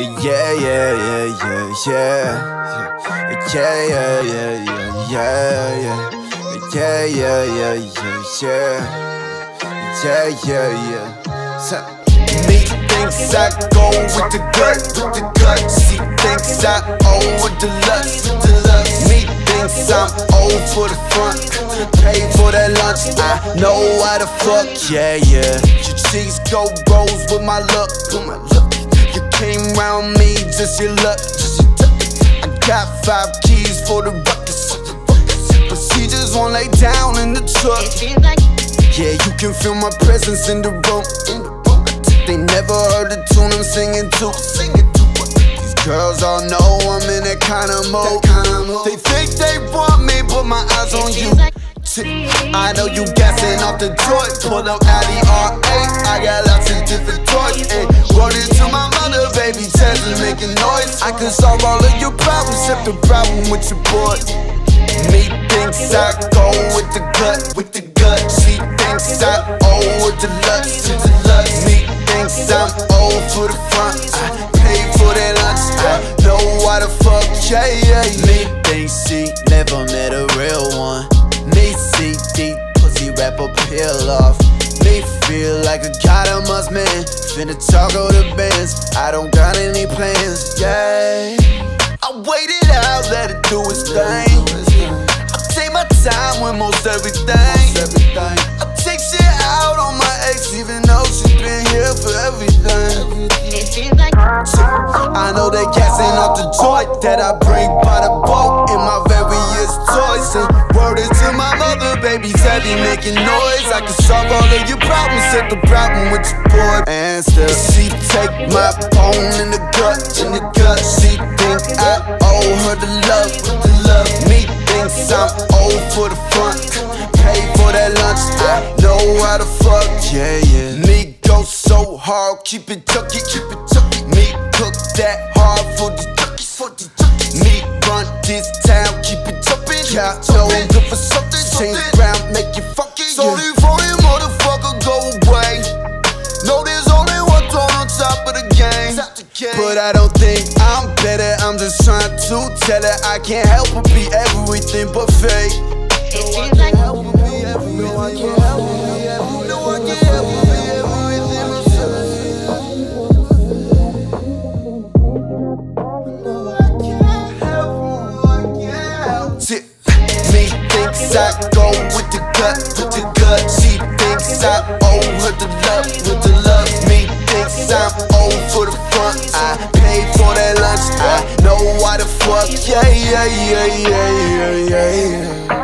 Yeah, yeah, yeah, yeah, yeah. Yeah, yeah, yeah, yeah, yeah, yeah. Yeah, yeah, yeah, yeah, yeah. Yeah, yeah, yeah. Me thinks I go with the gut, with the gut. She thinks I owe with the lust, the lust. Me thinks I'm old for the front, pay for that lunch. I know why the fuck, yeah, yeah. Your cheeks go rose with my luck, with my luck. You came round me, just your luck, just. I got five keys for the ruckus, but she just won't lay down in the truck. Yeah, you can feel my presence in the room. In the room. They never heard the tune I'm singing to. Singing to. These girls all know I'm in that kind of mode. They think they want me, but my eyes on you. I know you gassing off the joint. Pull up Audi R8. I got lots of different toys. Eh. Ay, wrote it to my mother, baby. Teddy making noise. I can solve all of your problems, except the problem with your boy. Me thinks I go with the gut, with the gut. She thinks I owe with the lust, with the lust. Me thinks I'm old for the front. I pay for that lunch. I know why the fuck, yeah, yeah. Me thinks like a goddamn man. Finna talk over the bands. I don't got any plans, yeah. I waited out, let it do its thing. I take my time with most everything. I take shit out on my ex, even though she been here for everything. I know they gassing off the joint that I bring by the boat Teddy making noise. I can solve all of your problems, set the problem with your boy. And still, she take my bone in the gut, in the gut. She think I owe her the love, the love. Me thinks I'm old for the front, pay for that lunch. I know how the fuck, yeah, yeah. Me go so hard, keep it tucky, keep it tucky. Me cook that hard for the tuckies, for the tuckies. Me run this town, keep it jumping. Yeah, know I'm for something. Change ground, make it funky. Sorry for you, motherfucker, go away. No, there's only one throne on top of the game. But I don't think I'm better. I'm just trying to tell her I can't help but be everything but fake. No, I can't help but. No, I can't help but be everything. No, Go with the gut, with the gut. She thinks I owe her the love, with the love. Me thinks I'm old for the front. I paid for that lunch. I know why the fuck. Yeah, yeah, yeah, yeah, yeah. yeah.